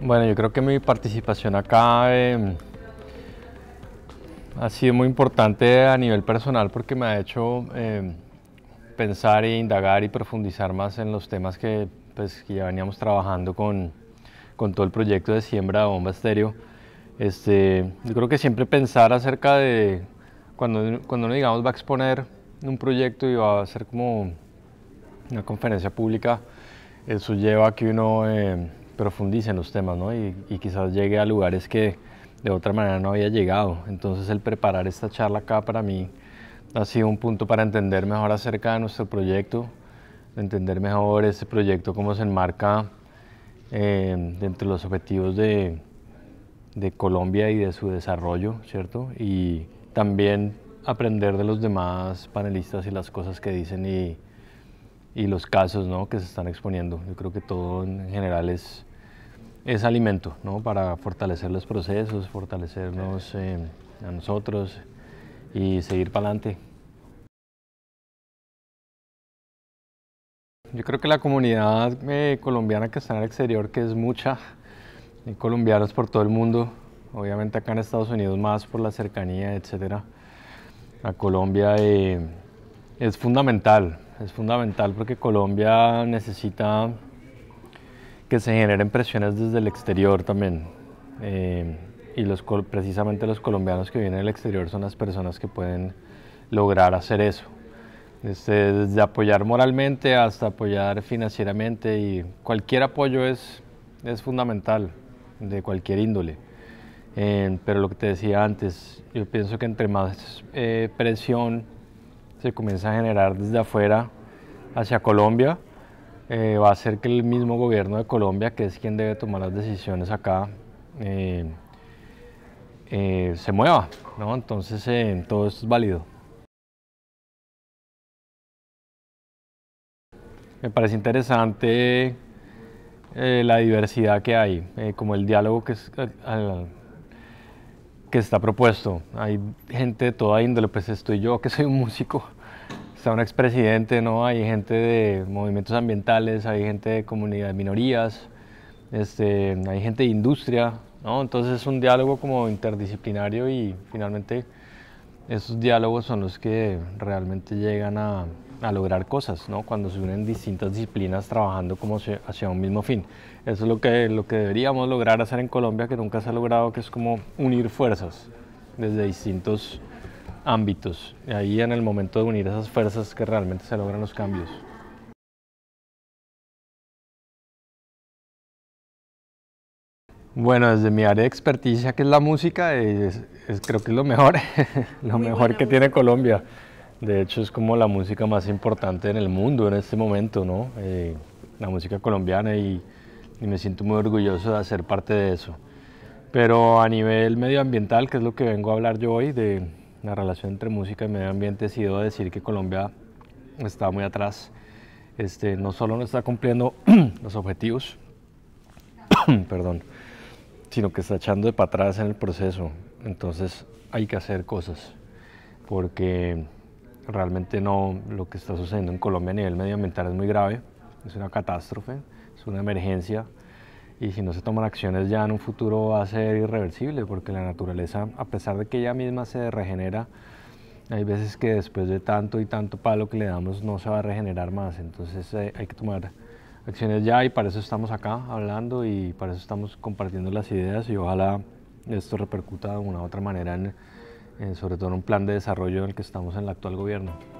Bueno, yo creo que mi participación acá em, ha sido muy importante a nivel personal porque me ha hecho em, pensar e indagar y profundizar más en los temas que, pues, ya veníamos trabajando con, con, todo el proyecto de siembra de bomba estéreo. Este, yo creo que siempre pensar acerca de cuando, cuando uno digamos va a exponer un proyecto y va a hacer como una conferencia pública, eso lleva a que uno em, profundice en los temas ¿no? y, quizás llegue a lugares que de otra manera no había llegado. Entonces el preparar esta charla acá para mí ha sido un punto para entender mejor acerca de nuestro proyecto, entender mejor ese proyecto, cómo se enmarca eh, dentro de los objetivos de, de Colombia y de su desarrollo, ¿cierto? Y también aprender de los demás panelistas y las cosas que dicen y, y los casos ¿no? que se están exponiendo. Yo creo que todo en general es, es alimento ¿no? para fortalecer los procesos, fortalecernos eh, a nosotros y seguir para adelante. Yo creo que la comunidad eh, colombiana que está en el exterior, que es mucha, hay colombianos por todo el mundo, obviamente acá en Estados Unidos más por la cercanía, etcétera. A Colombia eh, es fundamental, es fundamental porque Colombia necesita que se generen presiones desde el exterior también. Eh, y los, precisamente los colombianos que vienen del exterior son las personas que pueden lograr hacer eso. Desde, desde apoyar moralmente hasta apoyar financieramente y cualquier apoyo es, es fundamental de cualquier índole. Eh, pero lo que te decía antes, yo pienso que entre más eh, presión se comienza a generar desde afuera hacia Colombia, eh, va a ser que el mismo gobierno de Colombia, que es quien debe tomar las decisiones acá, eh, eh, se mueva, ¿no? Entonces todo esto es válido. Me parece interesante la diversidad que hay, como el diálogo que, es, que está propuesto. Hay gente de toda índole, pues estoy yo que soy un músico, está un expresidente, ¿no? hay gente de movimientos ambientales, hay gente de comunidades minorías, este, hay gente de industria, ¿no? entonces es un diálogo como interdisciplinario y finalmente esos diálogos son los que realmente llegan a, a lograr cosas, ¿no? cuando se unen distintas disciplinas trabajando como hacia un mismo fin. Eso es lo que, lo que deberíamos lograr hacer en Colombia, que nunca se ha logrado, que es como unir fuerzas desde distintos ámbitos. Y ahí en el momento de unir esas fuerzas que realmente se logran los cambios. Bueno, desde mi área de experticia, que es la música, es, creo que es lo mejor, lo mejor que tiene Colombia. De hecho, es como la música más importante en el mundo en este momento, ¿no? Eh, la música colombiana y, y me siento muy orgulloso de ser parte de eso. Pero a nivel medioambiental, que es lo que vengo a hablar yo hoy, de, la relación entre música y medio ambiente ha sido decir que Colombia está muy atrás. Este, no solo no está cumpliendo los objetivos, perdón, sino que está echando de para atrás en el proceso. Entonces hay que hacer cosas, porque realmente no, lo que está sucediendo en Colombia a nivel medioambiental es muy grave, es una catástrofe, es una emergencia y si no se toman acciones ya en un futuro va a ser irreversible porque la naturaleza, a pesar de que ella misma se regenera, hay veces que después de tanto y tanto palo que le damos no se va a regenerar más, entonces eh, hay que tomar acciones ya y para eso estamos acá hablando y para eso estamos compartiendo las ideas y ojalá esto repercuta de una u otra manera en, sobre todo en un plan de desarrollo en el que estamos en el actual gobierno.